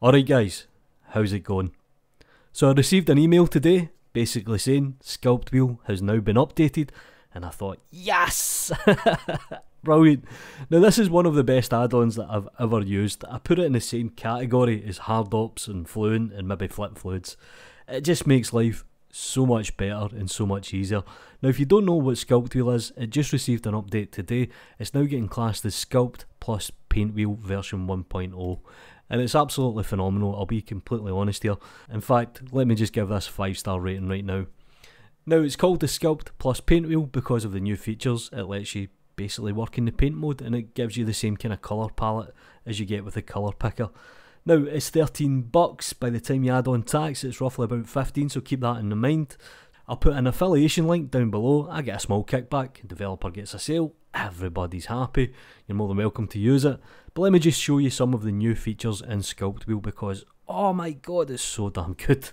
Alright guys, how's it going? So I received an email today basically saying Sculpt Wheel has now been updated and I thought, yes! Brilliant. Now this is one of the best add-ons that I've ever used. I put it in the same category as hard ops and fluent and maybe flip fluids. It just makes life so much better and so much easier. Now if you don't know what Sculpt Wheel is, it just received an update today. It's now getting classed as Sculpt plus Paint Wheel version 1.0 and it's absolutely phenomenal. I'll be completely honest here. In fact, let me just give this a five star rating right now. Now, it's called the Sculpt Plus Paint Wheel because of the new features. It lets you basically work in the paint mode and it gives you the same kind of colour palette as you get with the colour picker. Now, it's 13 bucks. By the time you add on tax, it's roughly about 15, so keep that in mind. I'll put an affiliation link down below. I get a small kickback, developer gets a sale, everybody's happy. You're more than welcome to use it. But let me just show you some of the new features in Sculpt Wheel because oh my god, it's so damn good.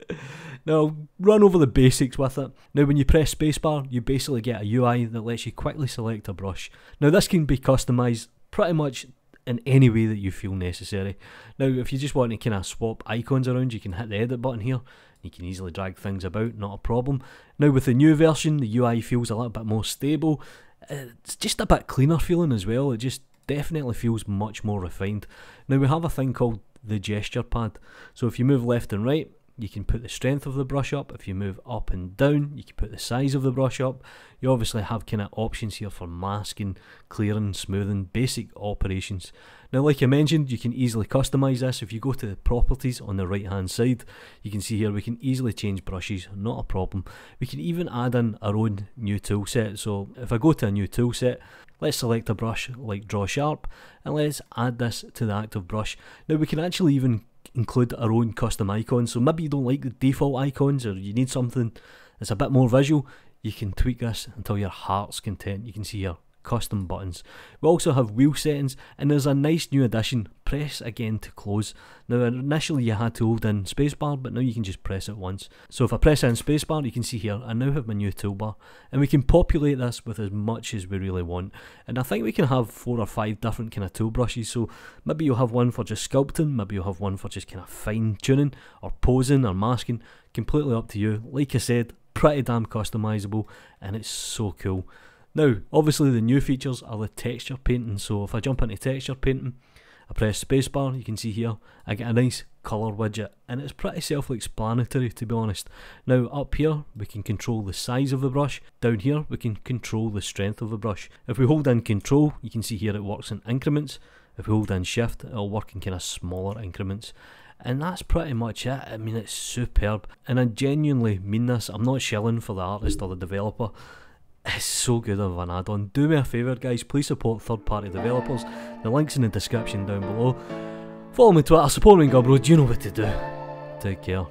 now, run over the basics with it. Now, when you press spacebar, you basically get a UI that lets you quickly select a brush. Now, this can be customised pretty much in any way that you feel necessary. Now, if you just want to kind of swap icons around, you can hit the edit button here you can easily drag things about, not a problem. Now with the new version, the UI feels a little bit more stable. It's just a bit cleaner feeling as well. It just definitely feels much more refined. Now we have a thing called the gesture pad. So if you move left and right, you can put the strength of the brush up. If you move up and down, you can put the size of the brush up. You obviously have kind of options here for masking, clearing, smoothing, basic operations. Now, like I mentioned, you can easily customize this. If you go to the properties on the right hand side, you can see here we can easily change brushes, not a problem. We can even add in our own new tool set. So if I go to a new tool set, let's select a brush like Draw Sharp and let's add this to the active brush. Now we can actually even include our own custom icons. So maybe you don't like the default icons or you need something that's a bit more visual. You can tweak this until your heart's content. You can see here custom buttons. We also have wheel settings and there's a nice new addition, press again to close. Now initially you had to hold in spacebar but now you can just press it once. So if I press in spacebar you can see here I now have my new toolbar and we can populate this with as much as we really want and I think we can have four or five different kind of tool brushes so maybe you'll have one for just sculpting, maybe you'll have one for just kind of fine tuning or posing or masking, completely up to you. Like I said, pretty damn customizable and it's so cool. Now, obviously the new features are the texture painting, so if I jump into texture painting, I press spacebar, you can see here, I get a nice colour widget, and it's pretty self-explanatory to be honest. Now up here, we can control the size of the brush, down here we can control the strength of the brush. If we hold in control, you can see here it works in increments, if we hold in shift, it'll work in kind of smaller increments. And that's pretty much it. I mean, it's superb. And I genuinely mean this. I'm not shilling for the artist or the developer. It's so good of an add-on. Do me a favour guys, please support third-party developers. The link's in the description down below. Follow me on Twitter, support me Gumroad, you know what to do. Take care.